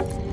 Amen.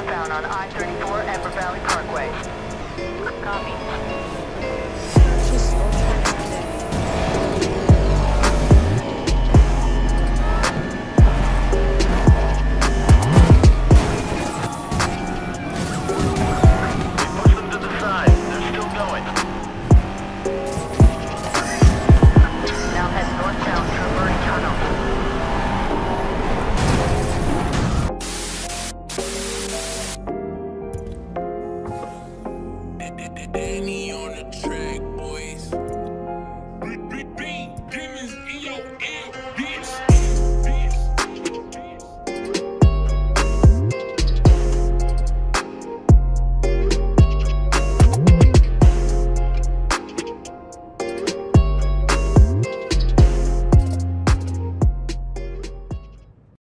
northbound on I-34 Amber Valley Parkway. Copy.